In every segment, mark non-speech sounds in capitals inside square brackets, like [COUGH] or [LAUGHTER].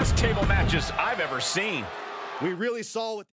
best table matches I've ever seen. We really saw what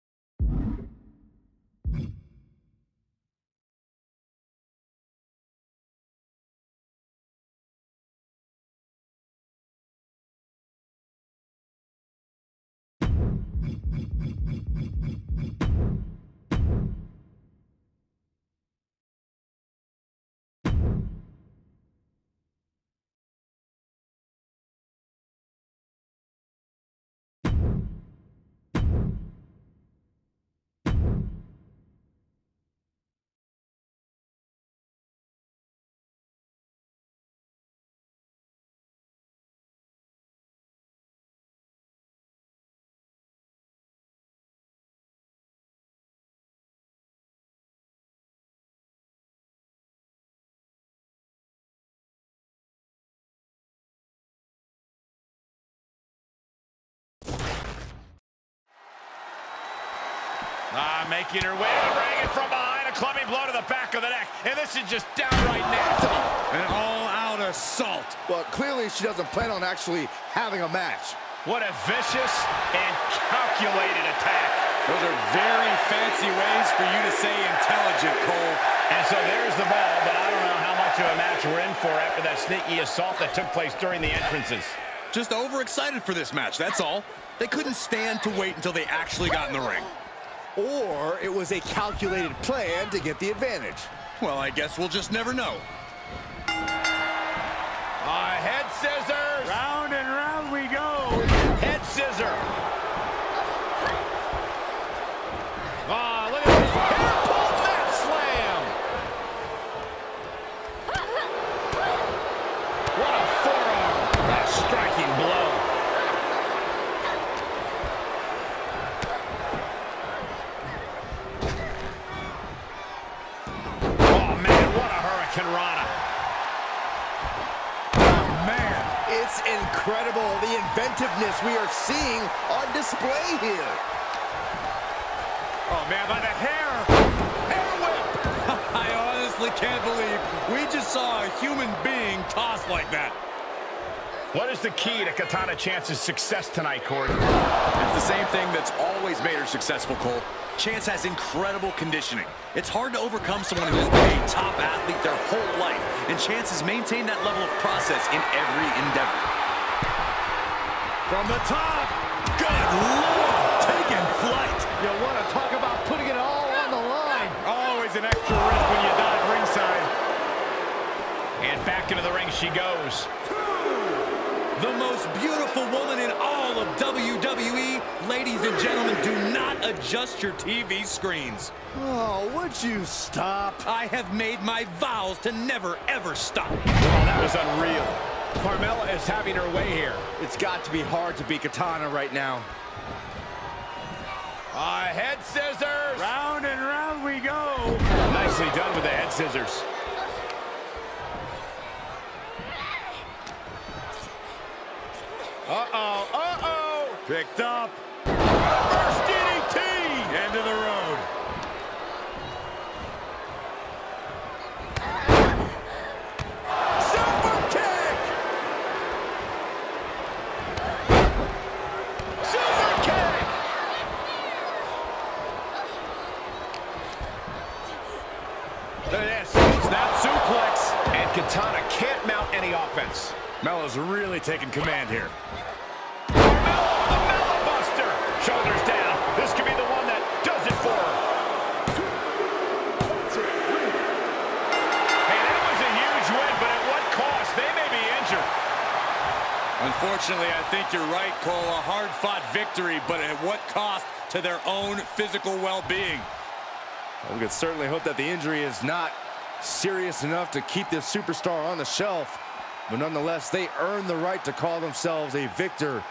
Ah, making her way to the ring and from behind, a clubbing blow to the back of the neck. And this is just downright nasty. An all-out assault. Well, clearly she doesn't plan on actually having a match. What a vicious and calculated attack. Those are very fancy ways for you to say intelligent, Cole. And so there's the ball, but I don't know how much of a match we're in for after that sneaky assault that took place during the entrances. Just overexcited for this match, that's all. They couldn't stand to wait until they actually got in the ring. Or it was a calculated plan to get the advantage. Well, I guess we'll just never know. Uh, head scissors. Round we go. Head scissor. Ah, look at this. Hair pull mat slam. What a forearm. A striking blow. Oh, man, what a Rana. Man, It's incredible the inventiveness we are seeing on display here. oh man, by the hair. Hair whip. [LAUGHS] I honestly can't believe we just saw a human being tossed like that. What is the key to Katana Chance's success tonight, Corey? It's the same thing that's always made her successful, Cole. Chance has incredible conditioning. It's hard to overcome someone who has been a top athlete their whole life, and Chance has maintained that level of process in every endeavor. From the top, good lord, taking flight. You want to talk about putting it all on the line. Always an extra risk when you dive ringside. And back into the ring she goes. The most beautiful woman in all of WWE. Ladies and gentlemen, do not adjust your TV screens. Oh, would you stop? I have made my vows to never, ever stop. Oh, that was unreal. Carmella is having her way here. It's got to be hard to beat Katana right now. Uh, head scissors. Round and round we go. Nicely done with the head scissors. Uh-oh, uh-oh. Picked up. First DDT. End of the road. Super kick. Super kick. Look at this. Snap suplex. And Katana can't mount any offense. Melo's really taking command here. The Mellow Buster. Shoulders down. This could be the one that does it for. Hey, that was a huge win, but at what cost? They may be injured. Unfortunately, I think you're right, Cole. A hard-fought victory, but at what cost to their own physical well-being? We could certainly hope that the injury is not serious enough to keep this superstar on the shelf. But nonetheless, they earned the right to call themselves a victor